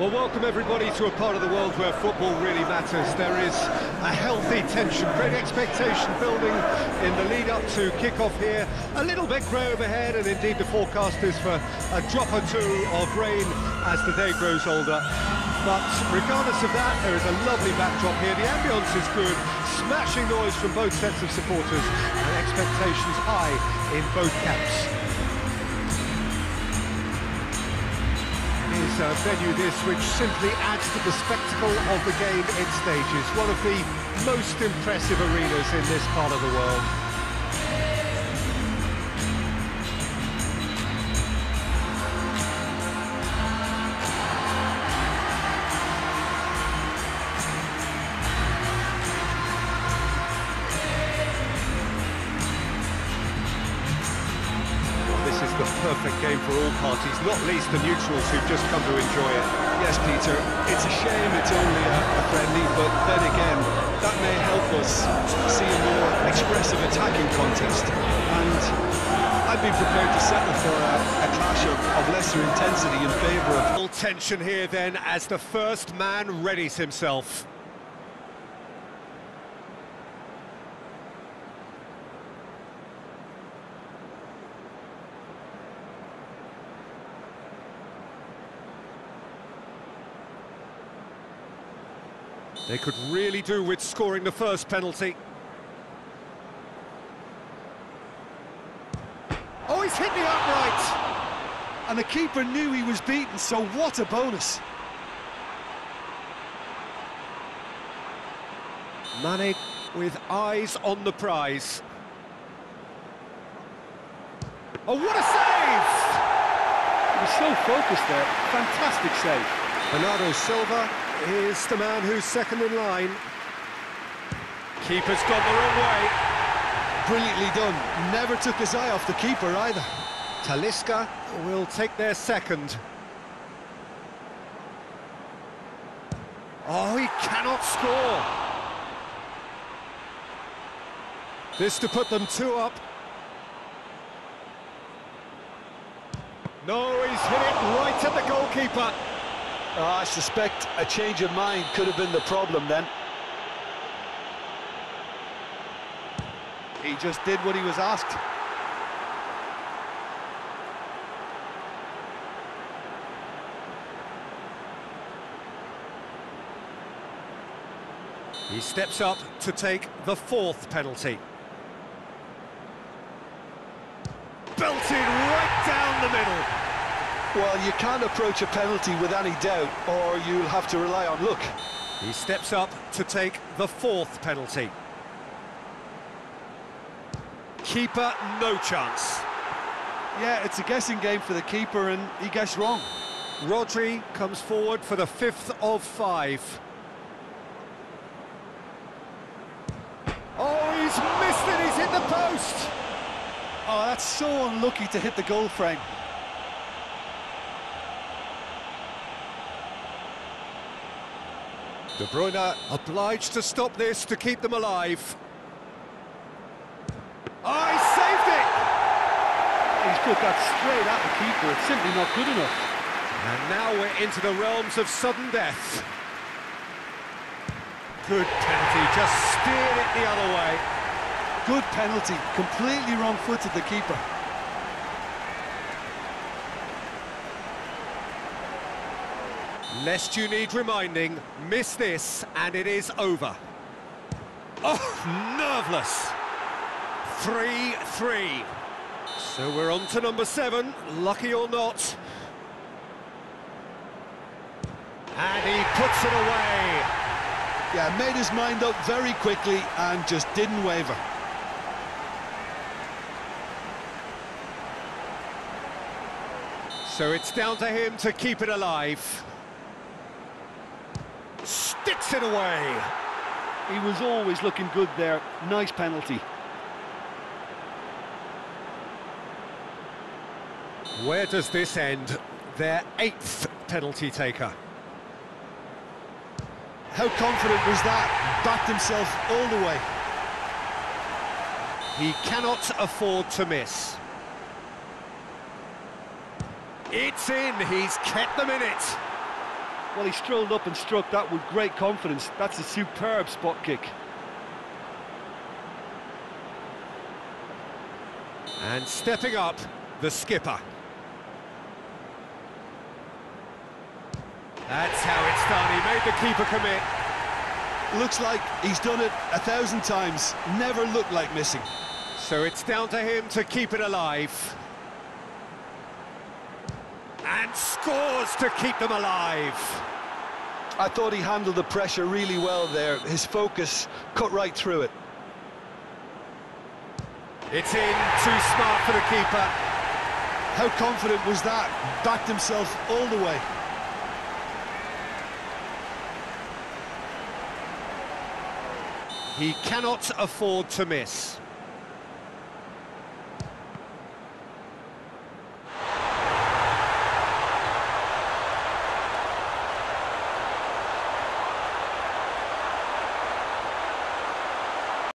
Well, welcome everybody to a part of the world where football really matters. There is a healthy tension, great expectation building in the lead up to kick-off here. A little bit grey overhead, and indeed the forecast is for a drop or two of rain as the day grows older. But regardless of that, there is a lovely backdrop here. The ambience is good, smashing noise from both sets of supporters, and expectations high in both camps. Venue this which simply adds to the spectacle of the game it stages. One of the most impressive arenas in this part of the world. Perfect game for all parties, not least the neutrals who've just come to enjoy it. Yes, Peter, it's a shame it's only a, a friendly, but then again, that may help us see a more expressive attacking contest. And I'd be prepared to settle for a, a clash of, of lesser intensity in favour of... Tension here then as the first man readies himself. They could really do with scoring the first penalty. Oh, he's hit the upright! And the keeper knew he was beaten, so what a bonus. Mane with eyes on the prize. Oh, what a save! He was so focused there. Fantastic save. Bernardo Silva is the man who's second in line. Keeper's gone the wrong way. Brilliantly done. Never took his eye off the keeper either. Talisca will take their second. Oh, he cannot score. This to put them two up. No, he's hit it right at the goalkeeper. Oh, I suspect a change of mind could have been the problem then. He just did what he was asked. He steps up to take the fourth penalty. Belted right down the middle. Well, you can't approach a penalty with any doubt, or you'll have to rely on luck. He steps up to take the fourth penalty. Keeper, no chance. Yeah, it's a guessing game for the keeper, and he guessed wrong. Rodri comes forward for the fifth of five. Oh, he's missed it, he's hit the post! Oh, that's so unlucky to hit the goal frame. De Bruyne obliged to stop this to keep them alive. Oh, he saved it! He's put that straight at the keeper. It's simply not good enough. And now we're into the realms of sudden death. Good penalty, just steered it the other way. Good penalty, completely wrong-footed the keeper. Lest you need reminding, miss this and it is over. Oh, nerveless. 3-3. So we're on to number seven, lucky or not. And he puts it away. Yeah, made his mind up very quickly and just didn't waver. So it's down to him to keep it alive sticks it away. He was always looking good there. Nice penalty. Where does this end? Their eighth penalty taker. How confident was that? Backed himself all the way. He cannot afford to miss. It's in, he's kept them in it. Well, he strolled up and struck that with great confidence. That's a superb spot kick. And stepping up, the skipper. That's how it's done. He made the keeper commit. Looks like he's done it a thousand times. Never looked like missing. So it's down to him to keep it alive. And scores to keep them alive. I thought he handled the pressure really well there. His focus cut right through it. It's in, too smart for the keeper. How confident was that? Backed himself all the way. He cannot afford to miss.